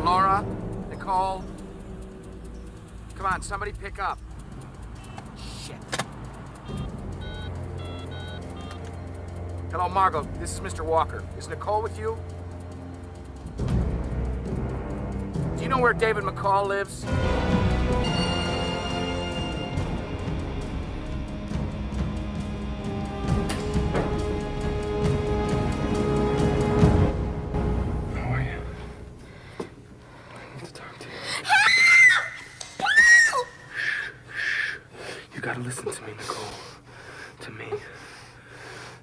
Nicole? Come on, somebody pick up. Shit. Hello, Margo. This is Mr. Walker. Is Nicole with you? Do you know where David McCall lives?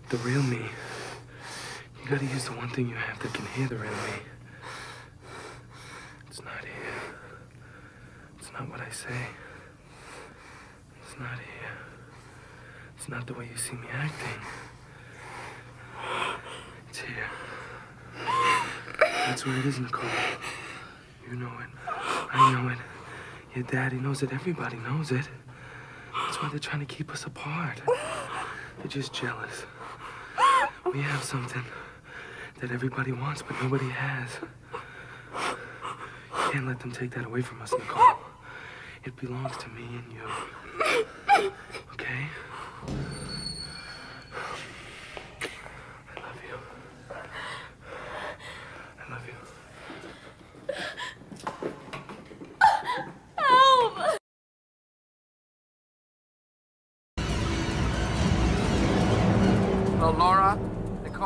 The real me. You gotta use the one thing you have that can hear the real me. It's not here. It's not what I say. It's not here. It's not the way you see me acting. It's here. That's where it is, Nicole. You know it. I know it. Your daddy knows it. Everybody knows it. That's why they're trying to keep us apart. They're just jealous. We have something that everybody wants, but nobody has. You can't let them take that away from us, Nicole. It belongs to me and you. Okay?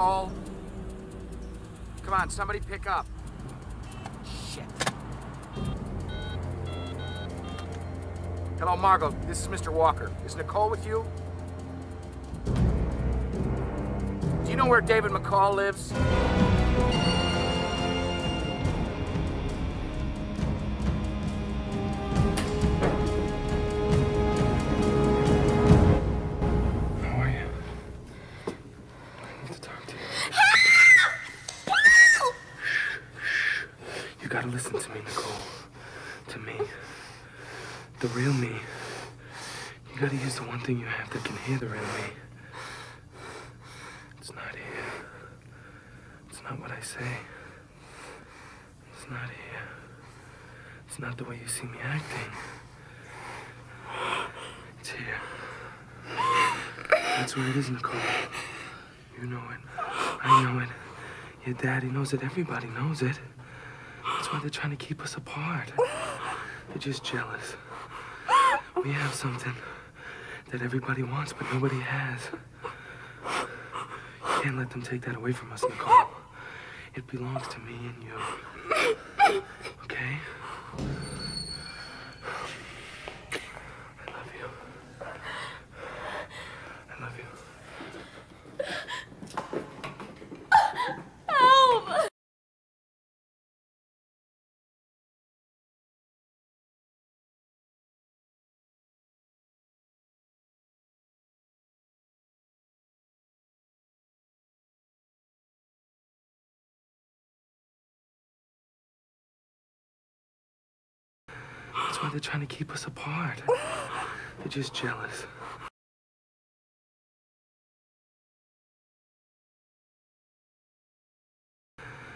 Come on, somebody pick up. Shit. Hello, Margo. This is Mr. Walker. Is Nicole with you? Do you know where David McCall lives? Listen to me, Nicole. To me. The real me. You gotta use the one thing you have that can hear the real me. It's not here. It's not what I say. It's not here. It's not the way you see me acting. It's here. That's where it is, Nicole. You know it. I know it. Your daddy knows it. Everybody knows it. Why they're trying to keep us apart. They're just jealous. We have something that everybody wants, but nobody has. You can't let them take that away from us, Nicole. It belongs to me and you. Why they're trying to keep us apart. They're just jealous.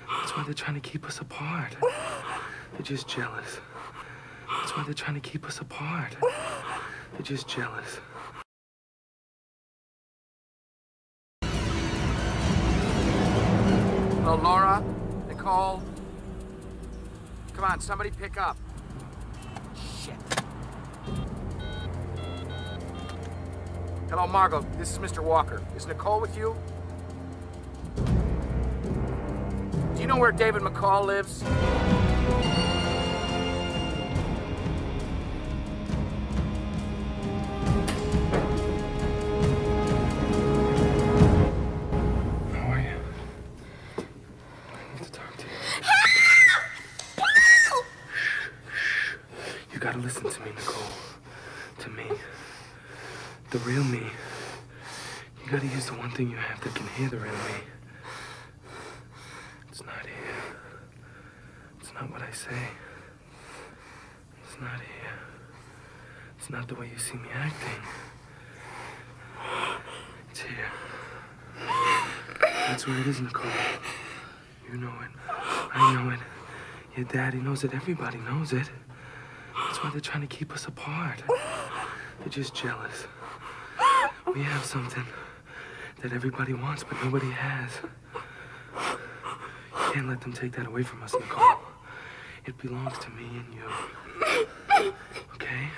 That's why they're trying to keep us apart. They're just jealous. That's why they're trying to keep us apart. They're just jealous. Hello, Laura? Nicole? Come on, somebody pick up. Shit. Hello, Margo. This is Mr. Walker. Is Nicole with you? Do you know where David McCall lives? The real me. You gotta use the one thing you have that can hear the real me. It's not here. It's not what I say. It's not here. It's not the way you see me acting. It's here. That's where it is, Nicole. You know it. I know it. Your daddy knows it. Everybody knows it. That's why they're trying to keep us apart. They're just jealous. We have something that everybody wants, but nobody has. You can't let them take that away from us, Nicole. It belongs to me and you. Okay?